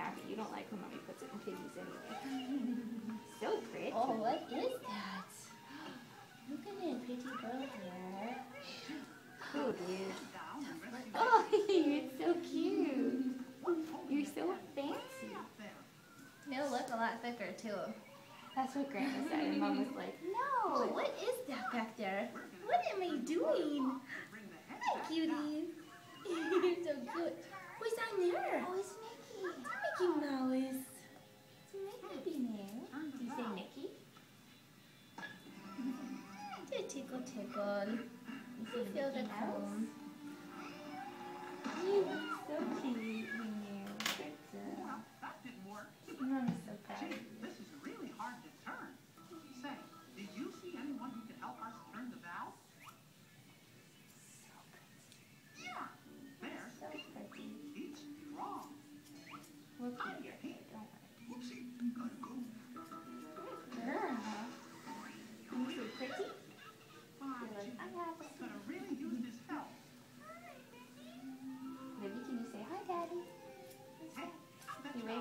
happy. You don't like when mommy puts it in piggies anyway. so pretty. Oh, what is that? Look at that pretty girl there. Cool, dude. Oh, it's so cute. You're so fancy. They'll look a lot thicker too. That's what Grandma said, and Mom was like, No, what is that back there? What am I doing? Tickle tickle. You You feel the comb.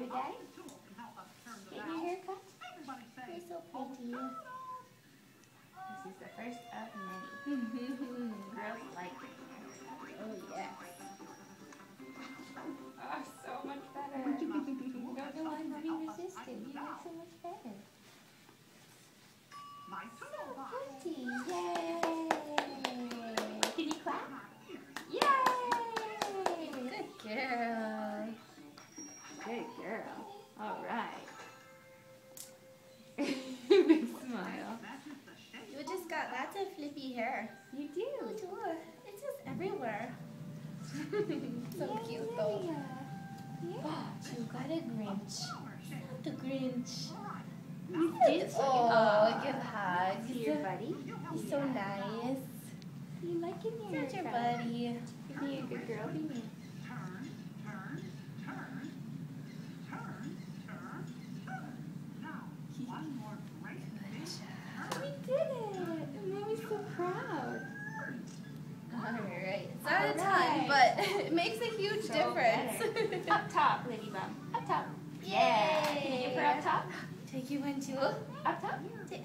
Us turn the Get your valve. hair cut. You're so "Oh, pretty. This is the first of many. Girls like it. Oh, yes. Oh, so much better. Don't know why mommy resisted. You look so much better. my tool box." Pretty. Yay! Can you clap? Yay! Good girl. Good girl. All right. Big smile. Matches the shape. You just got lots of flippy hair. You do. You do. It's just everywhere. so cute though. Olivia. Yeah. You got a Grinch. Not the Grinch. You did. Oh, give hugs. To your buddy. He's so nice. You like him here. Such a buddy. Be a good girl. Be me. Alright. It's not a ton, Alright. but it makes a huge So difference. Up top, Lady Bum. Up top. Yay. Can you her up top? Take you one too. Up top? Take